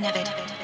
Never.